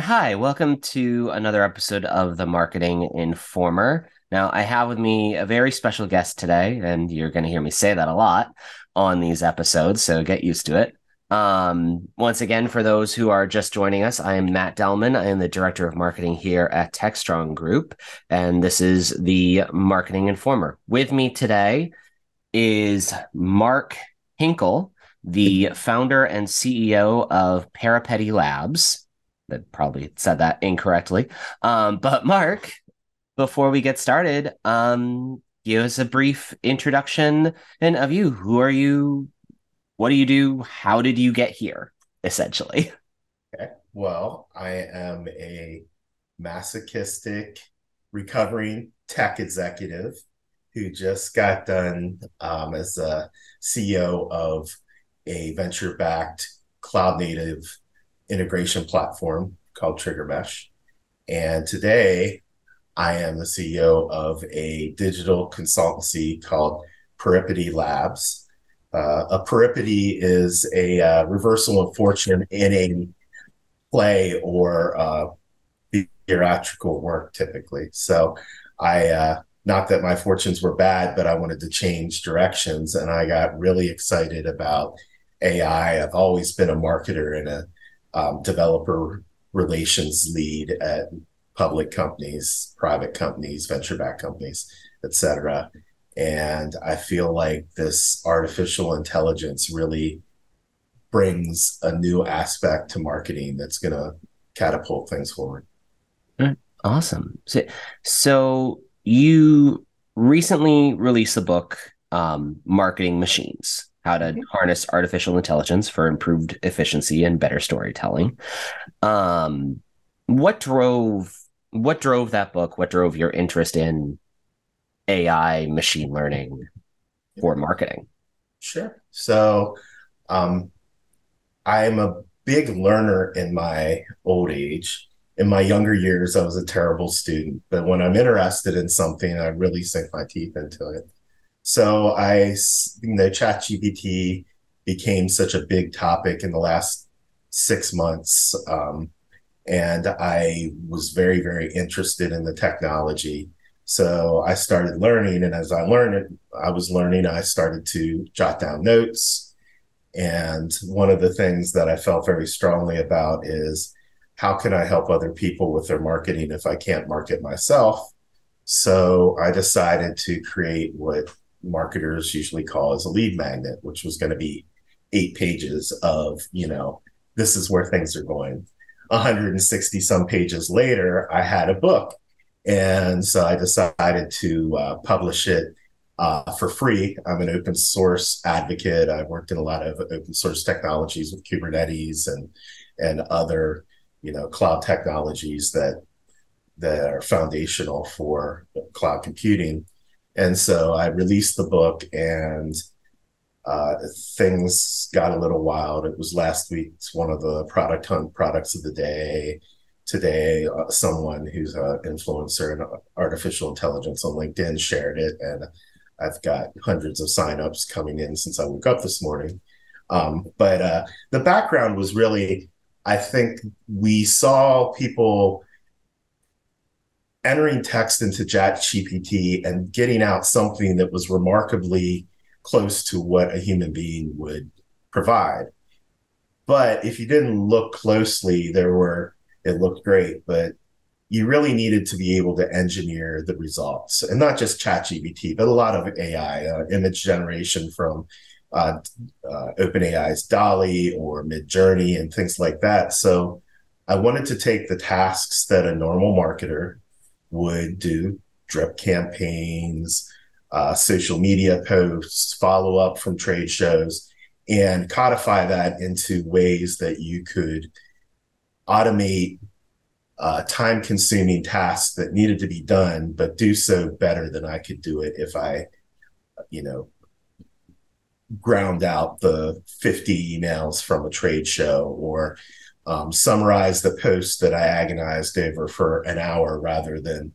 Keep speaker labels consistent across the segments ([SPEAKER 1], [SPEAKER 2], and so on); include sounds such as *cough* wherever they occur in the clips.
[SPEAKER 1] hi, welcome to another episode of the Marketing Informer. Now, I have with me a very special guest today, and you're going to hear me say that a lot on these episodes, so get used to it. Um, once again, for those who are just joining us, I am Matt Delman. I am the Director of Marketing here at TechStrong Group, and this is the Marketing Informer. With me today is Mark Hinkle, the founder and CEO of Peripety Labs. That probably said that incorrectly. Um, but Mark, before we get started, um, give us a brief introduction and of you. Who are you? What do you do? How did you get here? Essentially. *laughs*
[SPEAKER 2] Okay. Well, I am a masochistic recovering tech executive who just got done um, as a CEO of a venture backed cloud native integration platform called TriggerMesh. And today I am the CEO of a digital consultancy called Peripety Labs. Uh, a peripety is a uh, reversal of fortune in a play or uh, theatrical work, typically. So I, uh, not that my fortunes were bad, but I wanted to change directions. And I got really excited about AI. I've always been a marketer and a um, developer relations lead at public companies, private companies, venture backed companies, et cetera. And I feel like this artificial intelligence really brings a new aspect to marketing that's going to catapult things forward.
[SPEAKER 1] Awesome. So, so you recently released a book, um, Marketing Machines how to mm-hmm. harness artificial intelligence for improved efficiency and better storytelling. Um, what drove what drove that book? What drove your interest in AI machine learning for marketing?
[SPEAKER 2] Sure. So, um, I'm a big learner in my old age. In my younger years, I was a terrible student, but when I'm interested in something, I really sink my teeth into it. So I, you know, ChatGPT became such a big topic in the last six months. Um, and I was very, very interested in the technology. So I started learning. And as I learned it, I was learning, I started to jot down notes. And one of the things that I felt very strongly about is how can I help other people with their marketing if I can't market myself? So I decided to create what marketers usually call as a lead magnet, which was going to be eight pages of, you know, this is where things are going. 160 some pages later, I had a book. And so I decided to uh, publish it uh, for free. I'm an open source advocate. I've worked in a lot of open source technologies with Kubernetes and and other, you know, cloud technologies that that are foundational for cloud computing. And so I released the book and uh, things got a little wild. It was last week. It's one of the product hunt products of the day. Today, uh, someone who's an influencer in artificial intelligence on LinkedIn shared it, and I've got hundreds of signups coming in since I woke up this morning. Um, but uh, the background was really, I think we saw people entering text into ChatGPT and getting out something that was remarkably close to what a human being would provide. But if you didn't look closely, there were, it looked great, but you really needed to be able to engineer the results and not just ChatGPT, but a lot of AI, uh, image generation from uh, uh, OpenAI's DALL-E or Midjourney and things like that. So I wanted to take the tasks that a normal marketer would do drip campaigns, uh, social media posts, follow up from trade shows, and codify that into ways that you could automate uh, time consuming tasks that needed to be done, but do so better than I could do it if I, you know, ground out the 50 emails from a trade show or um, summarize the post that I agonized over for an hour rather than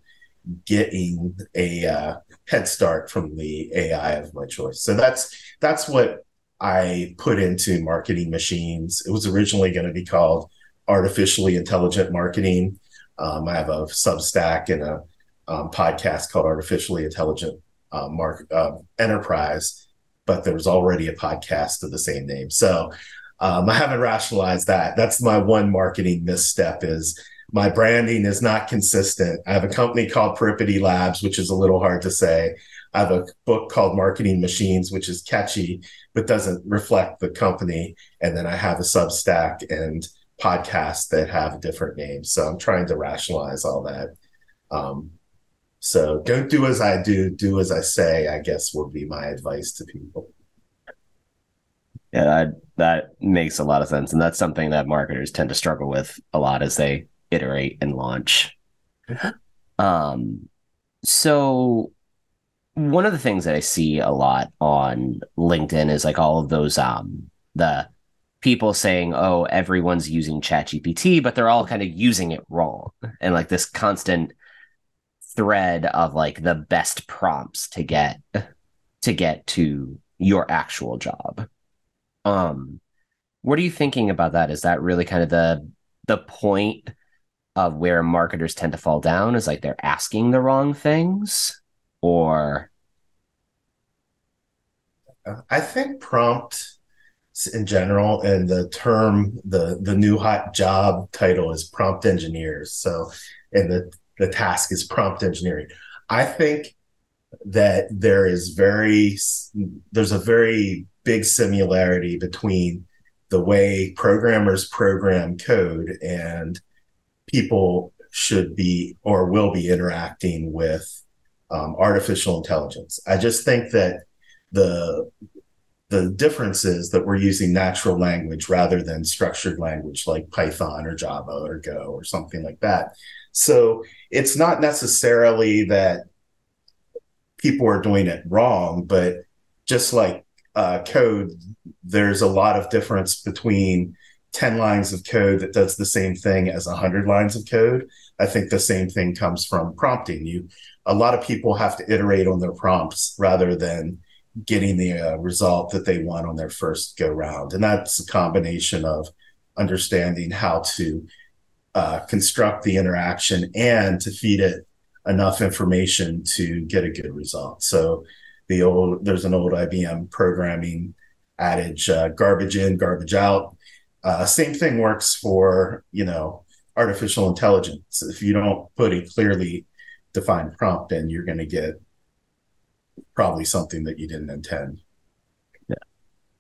[SPEAKER 2] getting a uh, head start from the AI of my choice. So that's that's what I put into marketing machines. It was originally going to be called artificially intelligent marketing. Um, I have a Substack and a um, podcast called Artificially Intelligent uh, Mark uh, Enterprise, but there was already a podcast of the same name. So um, *laughs* I haven't rationalized that. That's my one marketing misstep is my branding is not consistent. I have a company called Peripety Labs, which is a little hard to say. I have a book called Marketing Machines, which is catchy, but doesn't reflect the company. And then I have a Substack and podcast that have different names. So I'm trying to rationalize all that. Um, so don't do as I do, do as I say, I guess would be my advice to people.
[SPEAKER 1] Yeah, that that makes a lot of sense. And that's something that marketers tend to struggle with a lot as they iterate and launch. Um so one of the things that I see a lot on LinkedIn is like all of those um the people saying, "Oh, everyone's using ChatGPT," but they're all kind of using it wrong, and like this constant thread of like the best prompts to get to get to your actual job. Um, what are you thinking about that? Is that really kind of the the point of where marketers tend to fall down? Is like they're asking the wrong things, or
[SPEAKER 2] I think prompt in general and the term the the new hot job title is prompt engineers so and the the task is prompt engineering. I think that there is very there's a very big similarity between the way programmers program code and people should be or will be interacting with um, artificial intelligence. I just think that the the difference is that we're using natural language rather than structured language like Python or Java or Go or something like that. So it's not necessarily that people are doing it wrong, but just like uh, code, there's a lot of difference between 10 lines of code that does the same thing as 100 lines of code. I think the same thing comes from prompting. You, a lot of people have to iterate on their prompts rather than getting the uh, result that they want on their first go round. And that's a combination of understanding how to uh, construct the interaction and to feed it enough information to get a good result. So the old there's an old IBM programming adage: uh, garbage in, garbage out. Uh, same thing works for you know artificial intelligence. If you don't put a clearly defined prompt in, you're going to get probably something that you didn't intend.
[SPEAKER 1] Yeah,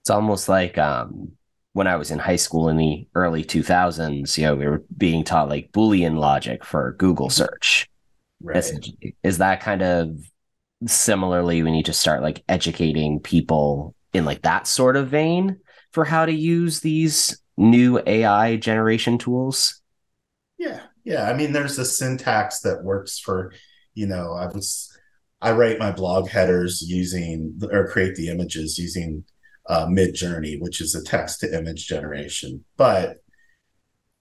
[SPEAKER 1] it's almost like um, when I was in high school in the early 2000s, you know, we were being taught like Boolean logic for Google search. Right. Is that kind of similarly we need to start like educating people in like that sort of vein for how to use these new AI generation tools?
[SPEAKER 2] Yeah. Yeah. I mean, there's a syntax that works for, you know, I was, I write my blog headers using or create the images using uh, Midjourney, which is a text to image generation. But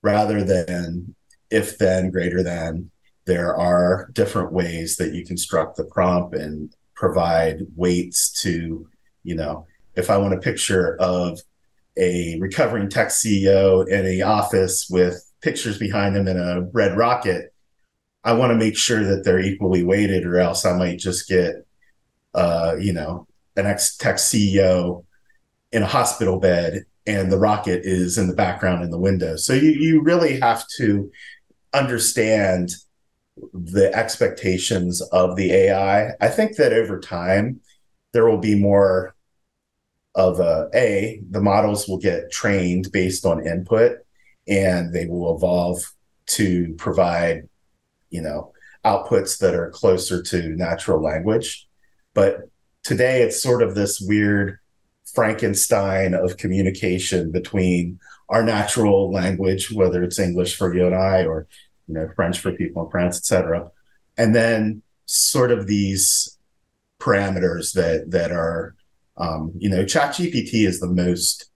[SPEAKER 2] rather than if then greater than, there are different ways that you construct the prompt and provide weights to, you know, if I want a picture of a recovering tech CEO in a office with pictures behind them in a red rocket, I want to make sure that they're equally weighted, or else I might just get, uh, you know, an ex tech CEO in a hospital bed and the rocket is in the background in the window. So you, you really have to understand the expectations of the AI. I think that over time, there will be more of a, a the models will get trained based on input and they will evolve to provide you know outputs that are closer to natural language but today it's sort of this weird Frankenstein of communication between our natural language, whether it's English for you and I or you know French for people in France, etc., and then sort of these parameters that that are um, you know ChatGPT is the most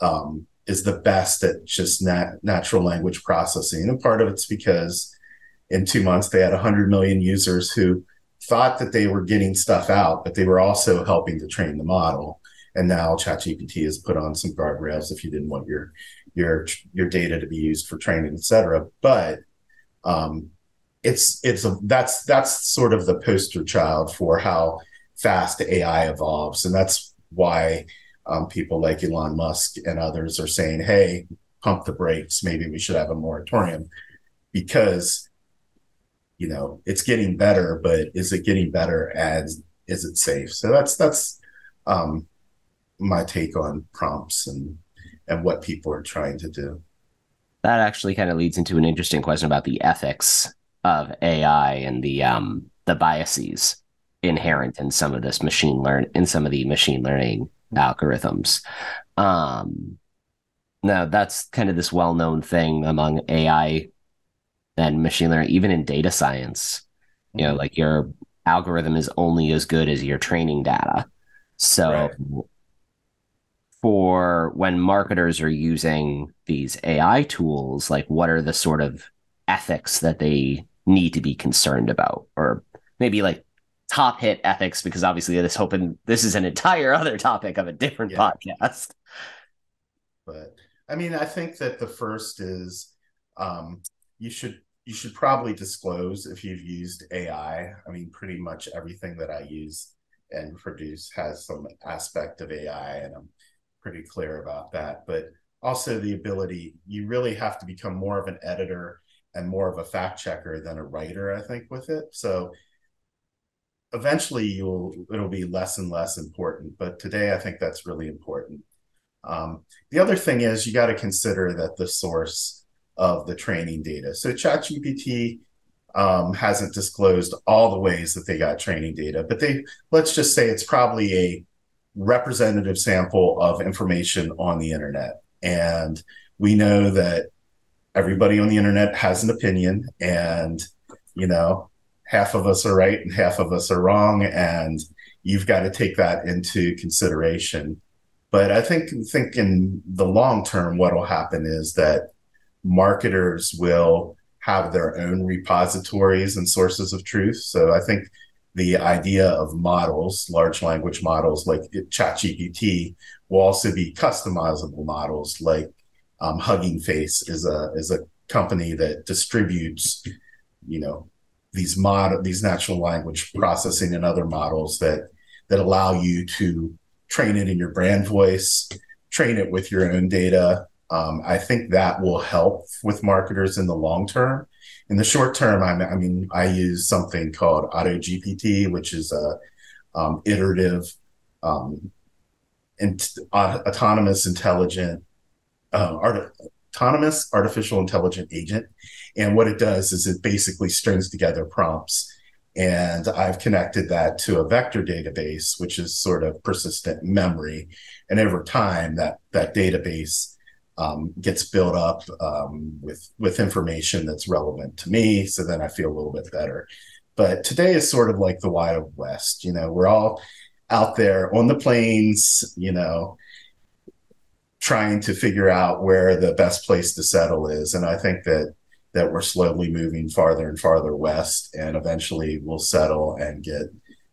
[SPEAKER 2] um, is the best at just nat- natural language processing, and part of it's because in two months they had 100 million users who thought that they were getting stuff out, but they were also helping to train the model. And now ChatGPT has put on some guardrails if you didn't want your your your data to be used for training, et cetera. But um, it's it's a that's that's sort of the poster child for how fast AI evolves, and that's why um, people like Elon Musk and others are saying, "Hey, pump the brakes. Maybe we should have a moratorium," because you know it's getting better, but is it getting better as is it safe? So that's that's um, my take on prompts and and what people are trying to do.
[SPEAKER 1] That actually kind of leads into an interesting question about the ethics of AI and the um, the biases inherent in some of this machine learn in some of the machine learning algorithms. Um, now that's kind of this well-known thing among AI and machine learning, even in data science. You know, mm-hmm. like your algorithm is only as good as your training data. So right. For when marketers are using these AI tools, like what are the sort of ethics that they need to be concerned about? Or maybe like top hit ethics, because obviously this hoping this is an entire *laughs* other topic of a different yeah. podcast.
[SPEAKER 2] But I mean, I think that the first is um, you should you should probably disclose if you've used AI. I mean, pretty much everything that I use and produce has some aspect of AI, and I'm pretty clear about that. But also the ability, you really have to become more of an editor and more of a fact checker than a writer, I think, with it. So eventually you'll it'll be less and less important. But today I think that's really important. Um, the other thing is you got to consider that the source of the training data. So ChatGPT um, hasn't disclosed all the ways that they got training data, but they let's just say it's probably a representative sample of information on the internet. And we know that everybody on the internet has an opinion, and you know, half of us are right and half of us are wrong, and you've got to take that into consideration. But I think think in the long term, what will happen is that marketers will have their own repositories and sources of truth. So I think the idea of models, large language models like ChatGPT, will also be customizable models. Like um, Hugging Face is a is a company that distributes, you know, these mod these natural language processing and other models that that allow you to train it in your brand voice, train it with your own data, um, I think that will help with marketers in the long term. In the short term, I, I mean, I use something called AutoGPT, which is a um, iterative, um, uh, autonomous intelligent, uh, art- autonomous artificial intelligent agent. And what it does is it basically strings together prompts. And I've connected that to a vector database, which is sort of persistent memory. And over time, that that database um, gets built up um, with with information that's relevant to me. So then I feel a little bit better. But today is sort of like the Wild West. You know, we're all out there on the plains. You know, trying to figure out where the best place to settle is, and I think that that we're slowly moving farther and farther west, and eventually we'll settle and get,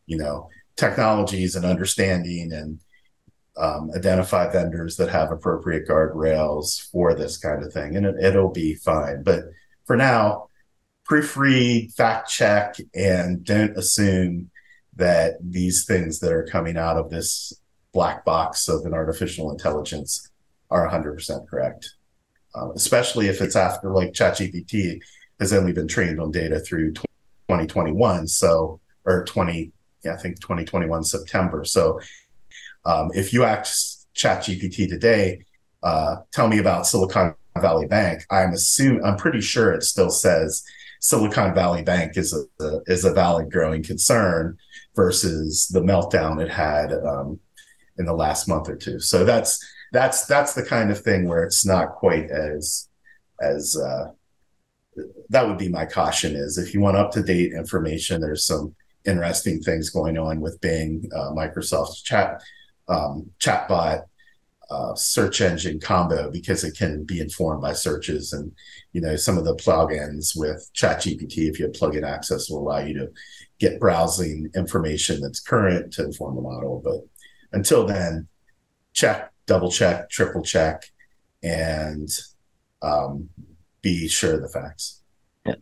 [SPEAKER 2] you know, technologies and understanding and um, identify vendors that have appropriate guardrails for this kind of thing, and it, will be fine. But for now, proofread, fact check, and don't assume that these things that are coming out of this black box of an artificial intelligence are 100% correct, um, especially if it's after like ChatGPT has only been trained on data through 2021, so or 20, yeah, I think 2021 September. So um, if you ask ChatGPT today, uh, tell me about Silicon Valley Bank, I'm assuming I'm pretty sure it still says Silicon Valley Bank is a, a is a valid growing concern versus the meltdown it had um, in the last month or two. So that's that's that's the kind of thing where it's not quite as as uh, that would be my caution is if you want up to date information, there's some interesting things going on with Bing, uh, Microsoft's chat um, chatbot uh, search engine combo because it can be informed by searches and you know some of the plugins with ChatGPT if you have plugin access will allow you to get browsing information that's current to inform the model. But until then, check, double check, triple check, and um, be sure of the facts.
[SPEAKER 1] Yeah.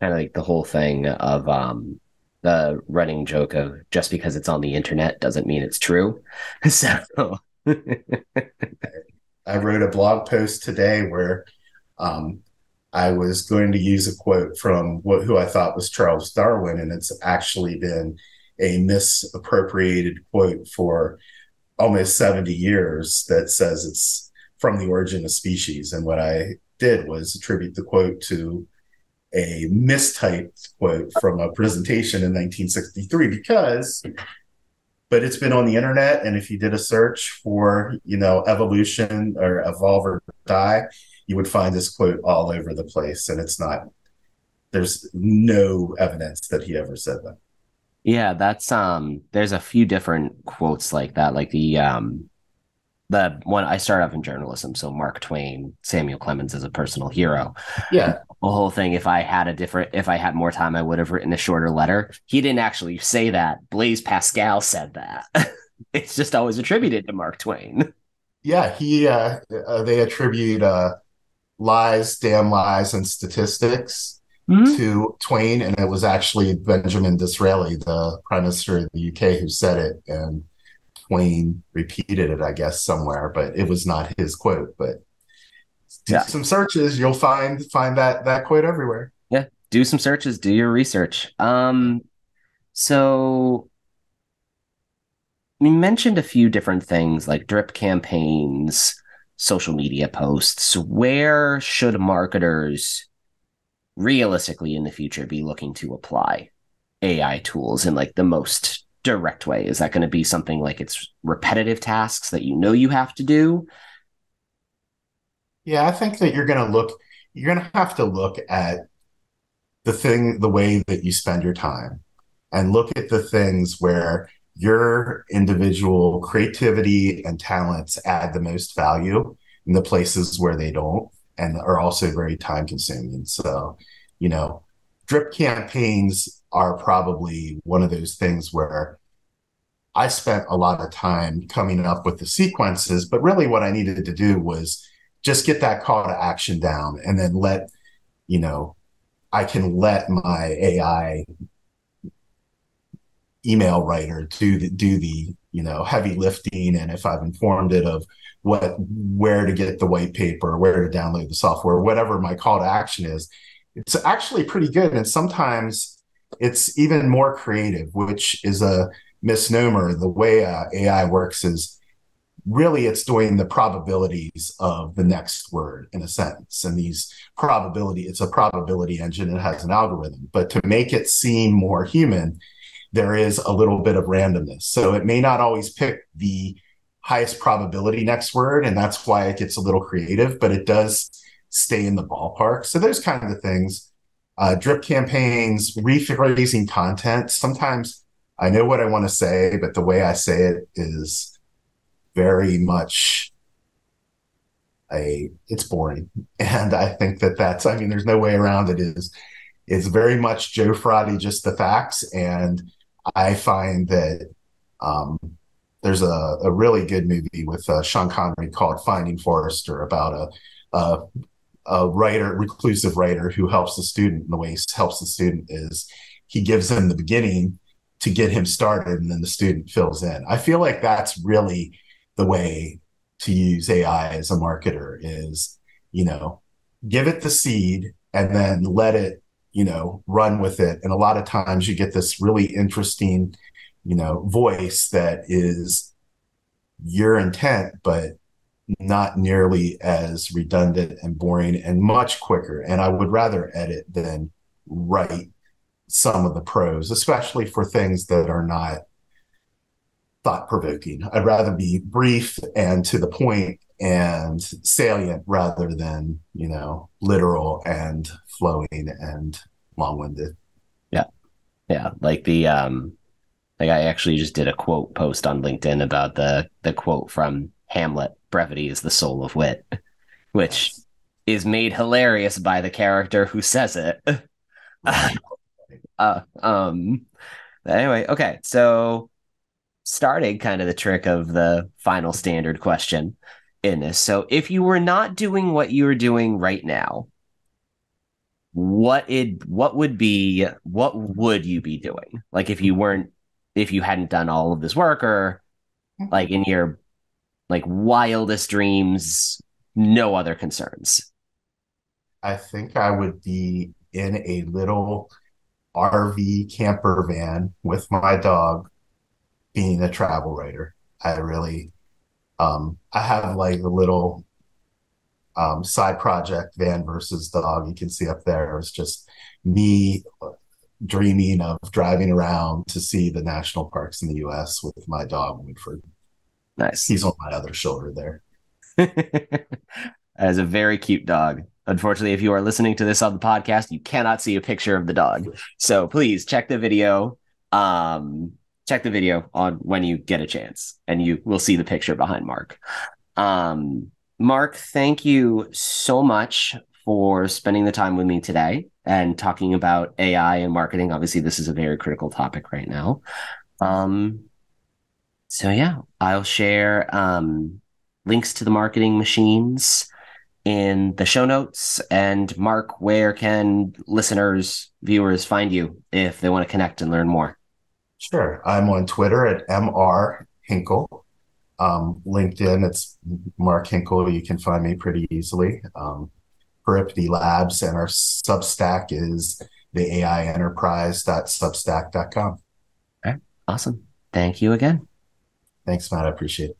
[SPEAKER 1] Kind of like the whole thing of um, the running joke of just because it's on the internet doesn't mean it's true. *laughs* So
[SPEAKER 2] I wrote a blog post today where um, I was going to use a quote from what, who I thought was Charles Darwin, and it's actually been a misappropriated quote for almost 70 years that says it's from the origin of species. And what I did was attribute the quote to a mistyped quote from a presentation in 1963 because but it's been on the internet and if you did a search for you know evolution or evolve or die you would find this quote all over the place and it's not there's no evidence that he ever said that
[SPEAKER 1] yeah that's um there's a few different quotes like that like the um the one I started off in journalism, so Mark Twain, Samuel Clemens is a personal hero.
[SPEAKER 2] Yeah.
[SPEAKER 1] The whole thing, if I had a different if I had more time, I would have written a shorter letter. He didn't actually say that. Blaise Pascal said that. *laughs* it's just always attributed to Mark Twain.
[SPEAKER 2] Yeah, he uh, uh they attribute uh lies, damn lies, and statistics mm-hmm. to Twain, and it was actually Benjamin Disraeli, the Prime Minister of the UK, who said it. And Twain repeated it, I guess, somewhere, but it was not his quote. But yeah. some searches, you'll find find that that quote everywhere.
[SPEAKER 1] Yeah, do some searches, do your research. Um, so we mentioned a few different things like drip campaigns, social media posts. Where should marketers realistically in the future be looking to apply AI tools in like the most direct way? Is that going to be something like it's repetitive tasks that you know you have to do?
[SPEAKER 2] Yeah, I think that you're going to look, you're going to have to look at the thing, the way that you spend your time and look at the things where your individual creativity and talents add the most value in the places where they don't and are also very time consuming. So, you know, drip campaigns are probably one of those things where I spent a lot of time coming up with the sequences, but really what I needed to do was just get that call to action down and then let, you know, I can let my AI email writer do the do the you know heavy lifting and if I've informed it of what where to get the white paper, where to download the software, whatever my call to action is, it's actually pretty good. And sometimes it's even more creative, which is a misnomer. The way uh, AI works is really it's doing the probabilities of the next word in a sentence. And these probability, it's a probability engine. It has an algorithm, but to make it seem more human, there is a little bit of randomness. So it may not always pick the highest probability next word, and that's why it gets a little creative, but it does stay in the ballpark. So those kind of things uh, drip campaigns, rephrasing content. Sometimes I know what I want to say, but the way I say it is very much a it's boring, *laughs* and I think that that's I mean there's no way around it. Is it's very much Joe Friday, just the facts, and I find that um, there's a, a really good movie with uh, Sean Connery called Finding Forrester about a, a a writer, reclusive writer who helps the student. And the way he helps the student is he gives them the beginning to get him started, and then the student fills in. I feel like that's really the way to use AI as a marketer is, you know, give it the seed and then let it, you know, run with it. And a lot of times you get this really interesting, you know, voice that is your intent, but not nearly as redundant and boring and much quicker. And I would rather edit than write some of the prose, especially for things that are not thought provoking. I'd rather be brief and to the point and salient rather than, you know, literal and flowing and long winded.
[SPEAKER 1] Yeah. Yeah. Like the, um, like I actually just did a quote post on LinkedIn about the the quote from Hamlet brevity is the soul of wit, *laughs* which is made hilarious by the character who says it. *laughs* uh, um. Anyway, okay, so starting kind of the trick of the final standard question in this. So, if you were not doing what you are doing right now, what it what would be what would you be doing? Like if you weren't if you hadn't done all of this work or mm-hmm. like in your like wildest dreams, no other concerns.
[SPEAKER 2] I think I would be in a little RV camper van with my dog being a travel writer. I really um I have like a little um side project van versus dog you can see up there. It's just me dreaming of driving around to see the national parks in the US with my dog Woodford.
[SPEAKER 1] Nice.
[SPEAKER 2] He's on my other shoulder there. *laughs*
[SPEAKER 1] As a very cute dog. Unfortunately, if you are listening to this on the podcast, you cannot see a picture of the dog. So please check the video. Um, check the video on when you get a chance, and you will see the picture behind Mark. Um, Mark, thank you so much for spending the time with me today and talking about AI and marketing. Obviously, this is a very critical topic right now. Um, so yeah, I'll share um, links to the marketing machines in the show notes. And Mark, where can listeners, viewers find you if they want to connect and learn more?
[SPEAKER 2] Sure. I'm on Twitter at MR Hinkle. Um, LinkedIn, it's Mark Hinkle. You can find me pretty easily. Um, Peripety Labs, and our Substack is the AI Enterprise.substack.com.
[SPEAKER 1] Okay. Awesome. Thank you again.
[SPEAKER 2] Thanks, Matt. I appreciate it.